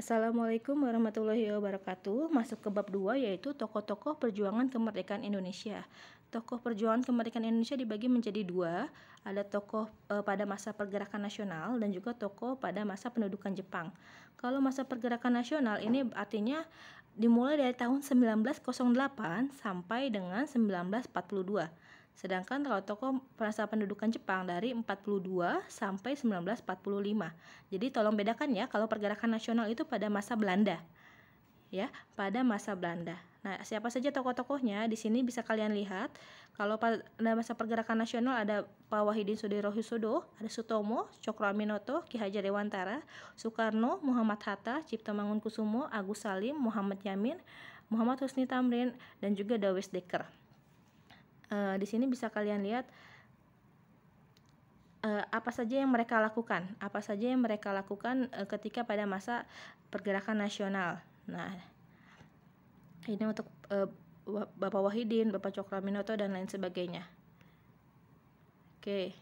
Assalamualaikum warahmatullahi wabarakatuh. Masuk ke bab 2 yaitu tokoh-tokoh perjuangan kemerdekaan Indonesia. Tokoh perjuangan kemerdekaan Indonesia dibagi menjadi dua. Ada tokoh e, pada masa pergerakan nasional dan juga tokoh pada masa pendudukan Jepang. Kalau masa pergerakan nasional ini artinya dimulai dari tahun 1908 sampai dengan 1942. Sedangkan kalau tokoh masa pendudukan Jepang dari 42 sampai 1945. Jadi tolong bedakan ya kalau pergerakan nasional itu pada masa Belanda. Ya, pada masa Belanda. Nah, siapa saja tokoh-tokohnya di sini bisa kalian lihat. Kalau pada masa pergerakan nasional ada Pak Wahidin Sudirohusodo, ada Sutomo, Cokro Aminoto, Ki Hajar Dewantara, Soekarno, Muhammad Hatta, Cipta Mangunkusumo, Agus Salim, Muhammad Yamin, Muhammad Husni Tamrin, dan juga Dawes Dekker uh, di sini bisa kalian lihat uh, apa saja yang mereka lakukan, apa saja yang mereka lakukan uh, ketika pada masa pergerakan nasional. Nah, ini untuk uh, Bapak Wahidin, Bapak Cokraminoto dan lain sebagainya. Oke.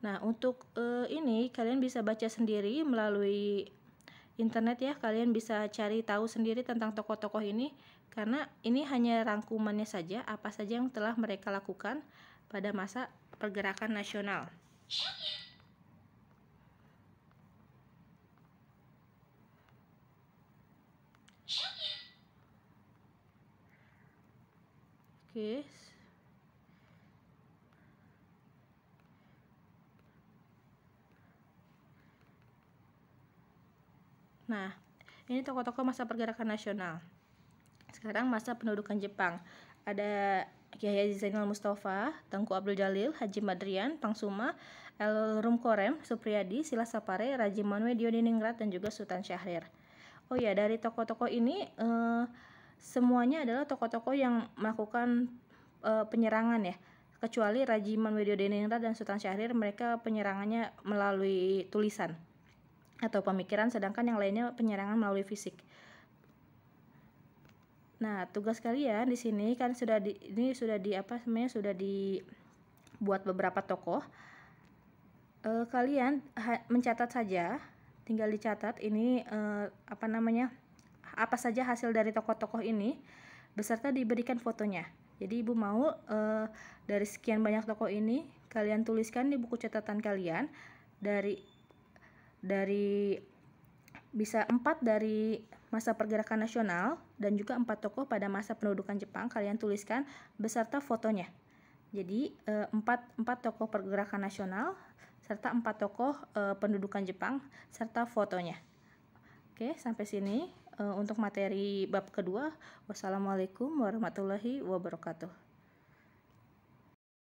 Nah, untuk uh, ini kalian bisa baca sendiri melalui internet ya. Kalian bisa cari tahu sendiri tentang tokoh-tokoh ini karena ini hanya rangkumannya saja apa saja yang telah mereka lakukan pada masa pergerakan nasional. Oke. Nah, ini tokoh-tokoh masa pergerakan nasional. Sekarang masa pendudukan Jepang. Ada Kiai Zainal Mustafa, Tengku Abdul Jalil, Haji Madrian, Pangsuma, El Rumkorem, Supriyadi, Sila Sapare, Raji Manwe, Diodiningrat, dan juga Sultan Syahrir. Oh ya, dari tokoh-tokoh ini eh, semuanya adalah tokoh-tokoh yang melakukan eh, penyerangan ya. Kecuali Raji Manwe, Diodiningrat, dan Sultan Syahrir, mereka penyerangannya melalui tulisan atau pemikiran, sedangkan yang lainnya penyerangan melalui fisik. Nah, tugas kalian di sini kan sudah di ini sudah di apa namanya sudah dibuat beberapa tokoh. E, kalian mencatat saja, tinggal dicatat ini e, apa namanya apa saja hasil dari tokoh-tokoh ini beserta diberikan fotonya. Jadi ibu mau e, dari sekian banyak tokoh ini kalian tuliskan di buku catatan kalian dari dari bisa empat dari masa pergerakan nasional dan juga empat tokoh pada masa pendudukan Jepang kalian tuliskan beserta fotonya. Jadi eh, empat empat tokoh pergerakan nasional serta empat tokoh eh, pendudukan Jepang serta fotonya. Oke sampai sini eh, untuk materi bab kedua. Wassalamualaikum warahmatullahi wabarakatuh.